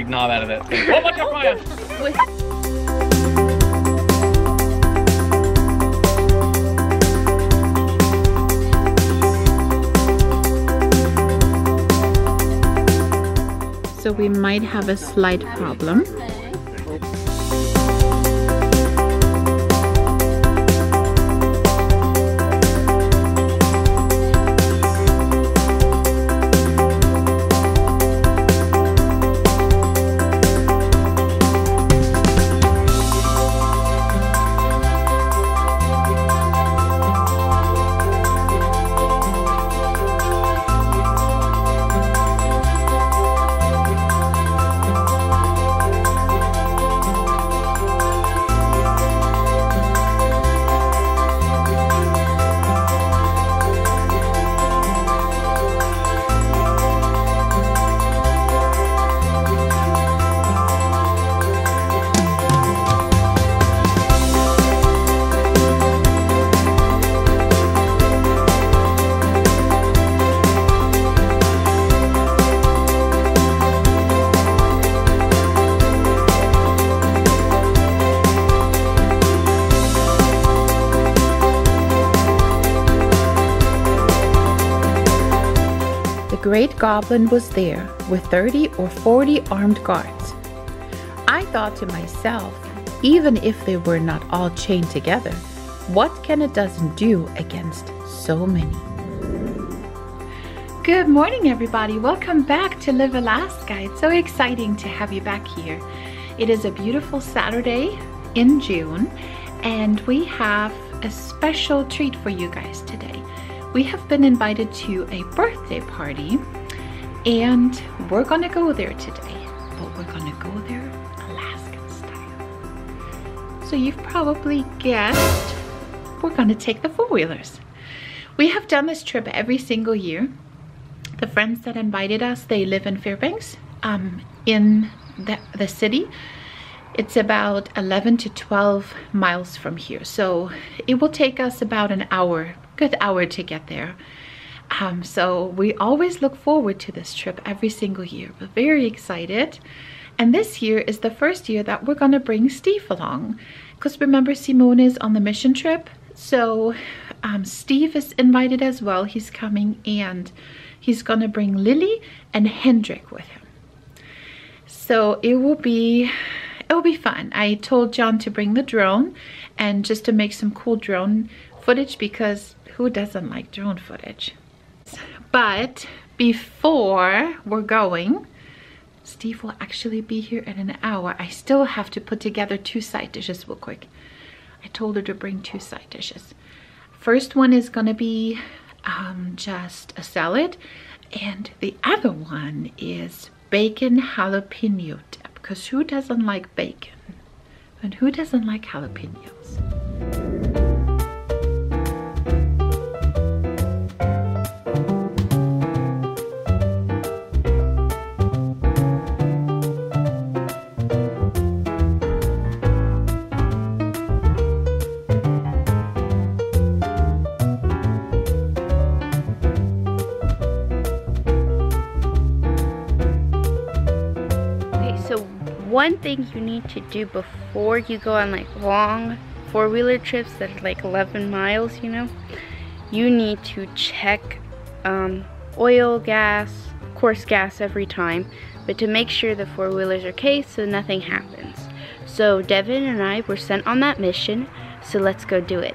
big knob out of thing. Oh, watch out, Maya! So we might have a slight problem. The Great Goblin was there with 30 or 40 armed guards. I thought to myself, even if they were not all chained together, what can a dozen do against so many? Good morning, everybody. Welcome back to Live Alaska. It's so exciting to have you back here. It is a beautiful Saturday in June, and we have a special treat for you guys today. We have been invited to a birthday party, and we're gonna go there today, but we're gonna go there Alaskan style. So you've probably guessed we're gonna take the four-wheelers. We have done this trip every single year. The friends that invited us, they live in Fairbanks, um, in the, the city. It's about 11 to 12 miles from here. So it will take us about an hour, good hour to get there. Um, so we always look forward to this trip every single year. We're very excited. And this year is the first year that we're gonna bring Steve along. Because remember Simone is on the mission trip. So um, Steve is invited as well. He's coming and he's gonna bring Lily and Hendrik with him. So it will be it will be fun. I told John to bring the drone and just to make some cool drone footage because who doesn't like drone footage? But before we're going, Steve will actually be here in an hour. I still have to put together two side dishes real quick. I told her to bring two side dishes. First one is gonna be um, just a salad and the other one is bacon jalapeno dip because who doesn't like bacon? And who doesn't like jalapenos one thing you need to do before you go on like long four-wheeler trips that are like 11 miles, you know, you need to check um, oil, gas, course gas every time, but to make sure the four-wheelers are okay so nothing happens. So Devin and I were sent on that mission, so let's go do it.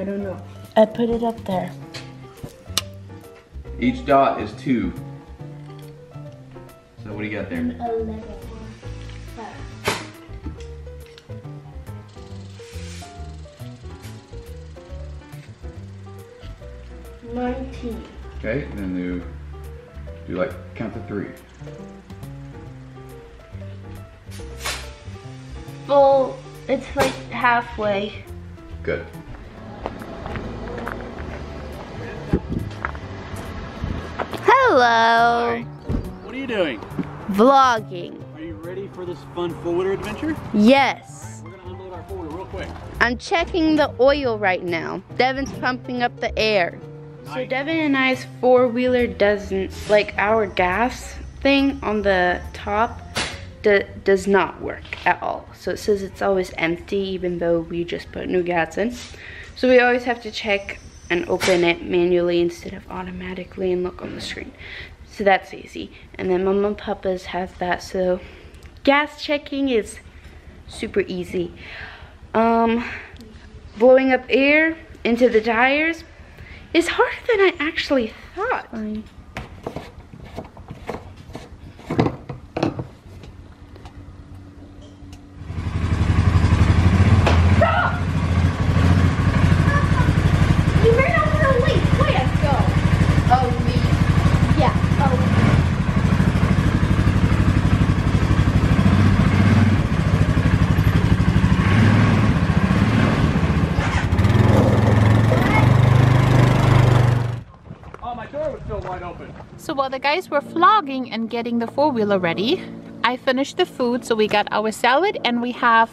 I don't know. I put it up there. Each dot is two. So what do you got there? Eleven. Nineteen. Okay, and then do, do like count to three. Well, it's like halfway. Good. Hello. What are you doing? Vlogging. Are you ready for this fun four-wheeler adventure? Yes. We're gonna unload our four-wheeler real quick. I'm checking the oil right now. Devin's pumping up the air. So Devin and I's four-wheeler doesn't, like our gas thing on the top do, does not work at all. So it says it's always empty even though we just put new gas in. So we always have to check and open it manually instead of automatically and look on the screen. So that's easy. And then Mama and Papa's has that. So gas checking is super easy. Um, blowing up air into the tires is harder than I actually thought. You ran over a leaf. Way to go. Oh, me. Yeah. Oh. Oh, my door was still wide open. So while the guys were vlogging and getting the four-wheeler ready, I finished the food. So we got our salad and we have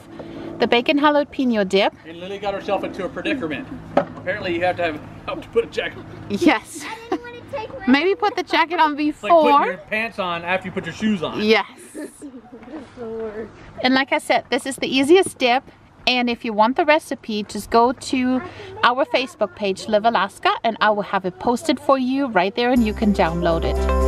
the bacon jalapeno dip. And Lily got herself into a predicament. Apparently, you have to have help to put a jacket, Yes. I didn't want to take Maybe put the jacket on like putting before. your pants on after you put your shoes on. Yes. And like I said, this is the easiest dip. And if you want the recipe, just go to our Facebook page, Live Alaska, and I will have it posted for you right there and you can download it.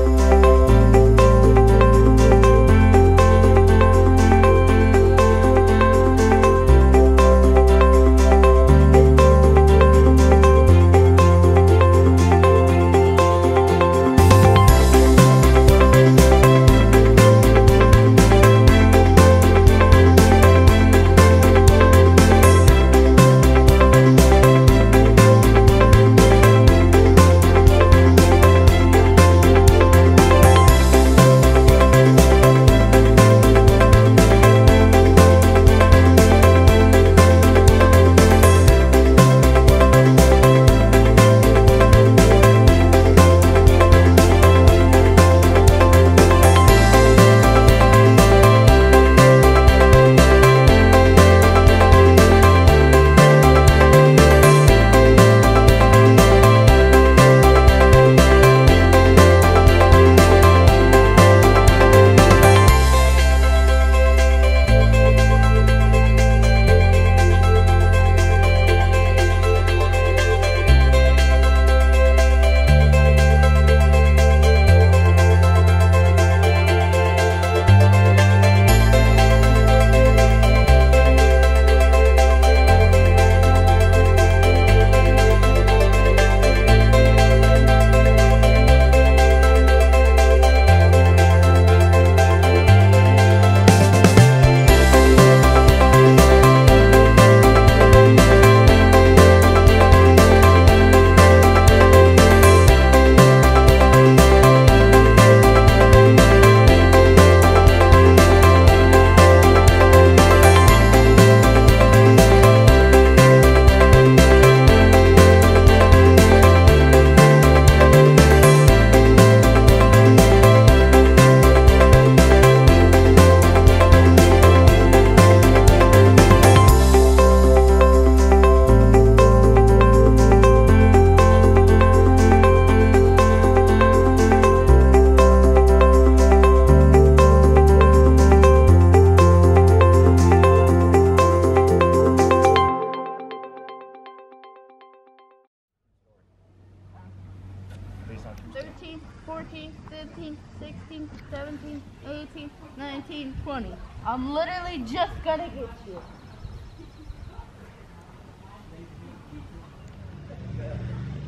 hit.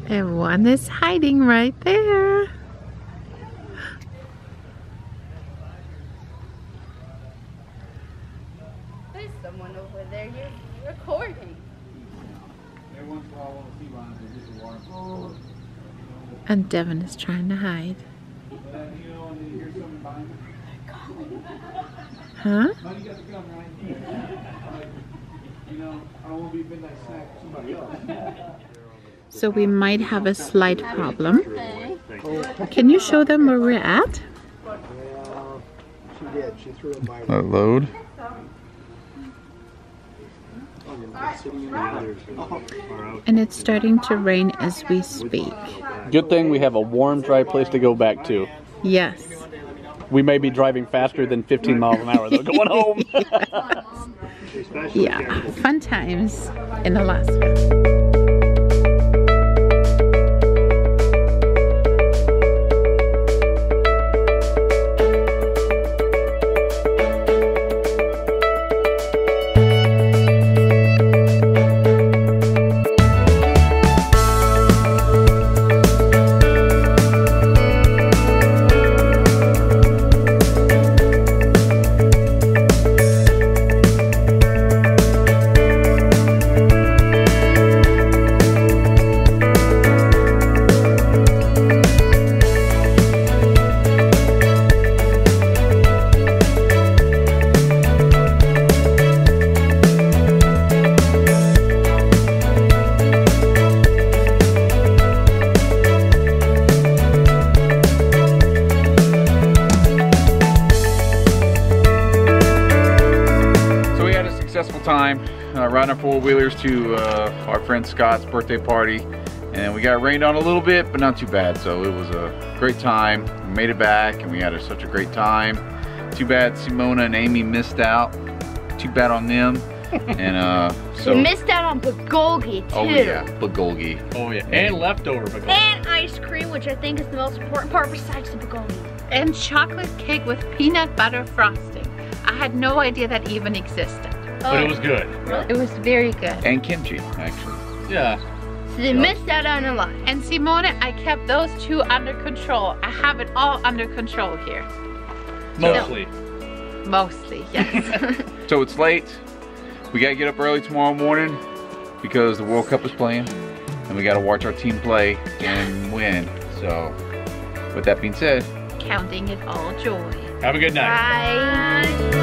And one is hiding right there. There's someone over there. You're recording. And Devin is trying to hide. But then, you know, and then you hear something behind you. Huh? No, you got to come right Like, you know, I don't be midnight snack for somebody else. So we might have a slight problem. Can you show them where we're at? She did. She threw a load. Sitting in the others are out. And it's starting to rain as we speak. Good thing we have a warm, dry place to go back to. Yes. We may be driving faster than 15 miles an hour though going home. Yeah. Fun times in Alaska. Riding our four wheelers to uh, our friend Scott's birthday party, and we got rained on a little bit, but not too bad. So it was a great time. We made it back, and we had a, such a great time. Too bad Simone and Amy missed out. Too bad on them. and uh, so you missed out on bulgogi too. oh yeah, bulgogi. Oh yeah, and leftover bagel. And ice cream, which I think is the most important part besides the bulgogi. And chocolate cake with peanut butter frosting. I had no idea that even existed. But it was good. It was very good. and kimchi actually. Yeah. So they missed out on a lot. And Simone, I kept those two under control. I have it all under control here. Mostly. Mostly, yes. So it's late. We gotta get up early tomorrow morning because the World Cup is playing, and we gotta watch our team play and win. So, with that being said. Counting it all joy. Have a good night. Bye.